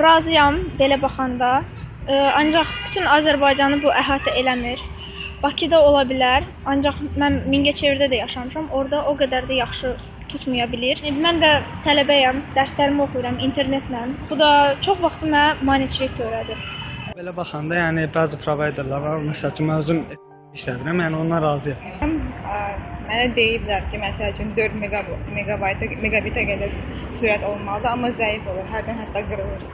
razıyam belə baxanda. Ə, ancaq bütün Azərbaycanı bu əhatə eləmir. Bakıda ola bilər, ancaq mən Mingəçevirdə də yaşamışam. Orada o qədər də yaxşı tutmaya bilir. E, Mən də tələbəyəm, dərslərimi oxuyuram internetlə. Bu da çox vaxtımı maneçilik törədir. Belə baxanda, yəni bəzi providerlər var. Məsəl üçün mən özüm işlədirəm, yəni ondan razıyam. Ə, Mənə deyiblər ki, məsəl üçün 4 megabayta megabitə qədər sürət olmalıdır, amma zəif olur. Hərdən hətta qırılır.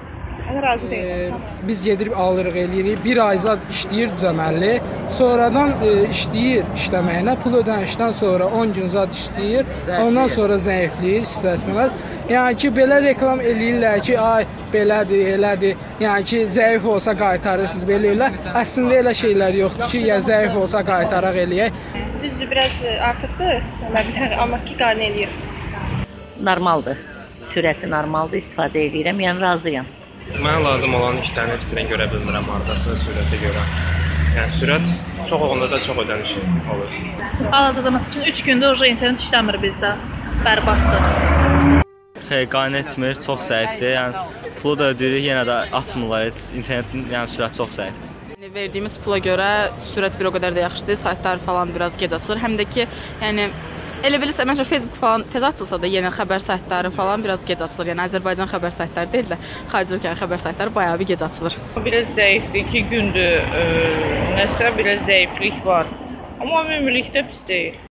Razı e, deyiləm. biz gedirik alırıq eləyirik. 1 ay zad işləyir düzəməlli. Sonradan e, işləyir işləməyinə, pul ödənişdən sonra 10 gün zad işləyir. Ondan sonra zəifləyir istəsəniz. Yəni ki, belə reklam eləyirlər ki, ay belədir, elədir. Yəni ki, zəif olsa qaytarırsınız belə elə. Əslində elə şeylər yoxdur ki, ya zəif olsa qaytaraq eləyək. Düzdür, biraz artıqdır, ola bilər, amma ki, qarn eləyir. normaldır. Sürəti normaldır, istifadə edirəm, yəni razıyam. Mənə lazım olan işlərin heç birini görə bilmirəm hardasa sürətə görə. Yəni sürət çox olanda da çox ödəniş olur. Hal-hazırda məsəl üçün 3 gündür oje internet işləmir bizdə. Bərbaddır. Xeyr, qaynı etmir, çox zəifdir. Yəni pulu da ödəyirik, yenə də açmırlar heç. İnternetin yəni sürəti çox zəifdir. Yəni verdiyimiz pula görə sürət bir o qədər də yaxşıdır. Saytlar falan biraz gec açılır. Həm də ki, yəni elə bilirsə məncə Facebook falan tez açılsa da yenə xəbər saytları falan biraz gec açılır. Yəni Azərbaycan xəbər saytları deyil də xarici ölkənin xəbər saytları bayağı bir gec açılır. Biraz zəifdir. 2 gündür ə, nəsə biraz zəiflik var. Amma ümumilikdə pis deyil.